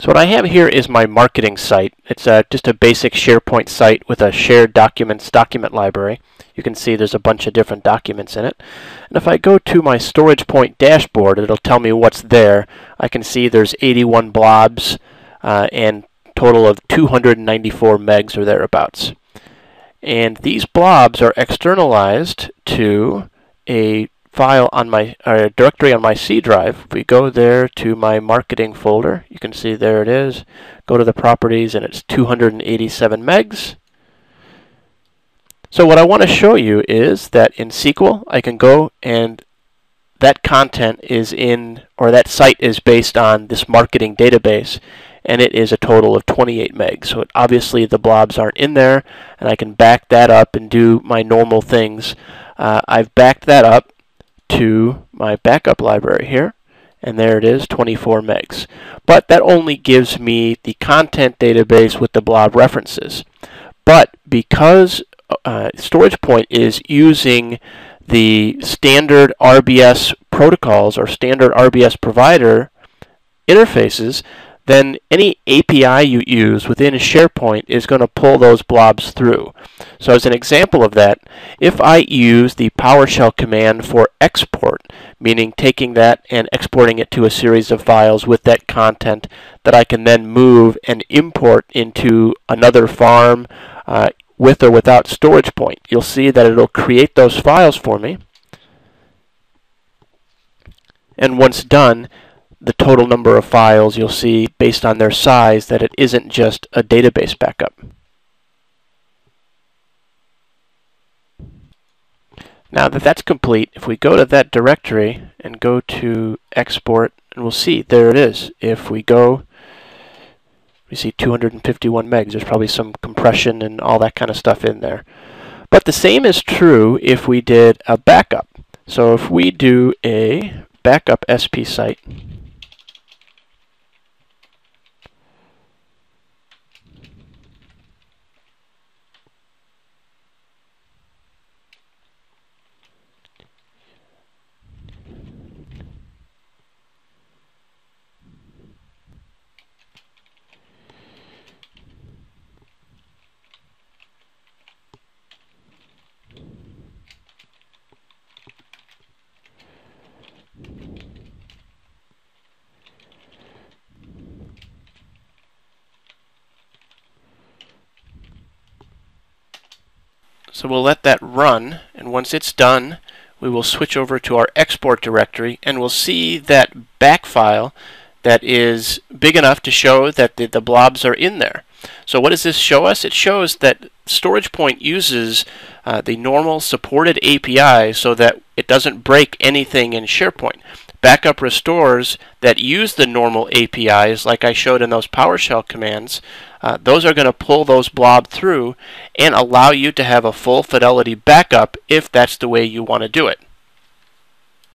So what I have here is my marketing site. It's a, just a basic SharePoint site with a shared documents document library. You can see there's a bunch of different documents in it. And if I go to my StoragePoint dashboard, it'll tell me what's there. I can see there's 81 blobs uh, and total of 294 megs or thereabouts. And these blobs are externalized to a file on my or directory on my C drive, we go there to my marketing folder, you can see there it is. Go to the properties and it's 287 megs. So what I want to show you is that in SQL, I can go and that content is in, or that site is based on this marketing database, and it is a total of 28 megs. So it, obviously the blobs aren't in there, and I can back that up and do my normal things. Uh, I've backed that up to my backup library here and there it is 24 megs. But that only gives me the content database with the blob references. But because uh, StoragePoint is using the standard RBS protocols or standard RBS provider interfaces then any API you use within SharePoint is going to pull those blobs through. So as an example of that, if I use the PowerShell command for export, meaning taking that and exporting it to a series of files with that content that I can then move and import into another farm uh, with or without StoragePoint, you'll see that it'll create those files for me. And once done, the total number of files, you'll see based on their size that it isn't just a database backup. Now that that's complete, if we go to that directory and go to export, and we'll see, there it is. If we go, we see 251 megs. There's probably some compression and all that kind of stuff in there. But the same is true if we did a backup. So if we do a backup SP site, So we'll let that run, and once it's done, we will switch over to our export directory, and we'll see that back file that is big enough to show that the, the blobs are in there. So what does this show us? It shows that StoragePoint uses uh, the normal supported API so that it doesn't break anything in SharePoint. Backup restores that use the normal APIs, like I showed in those PowerShell commands, uh, those are going to pull those blob through and allow you to have a full fidelity backup if that's the way you want to do it.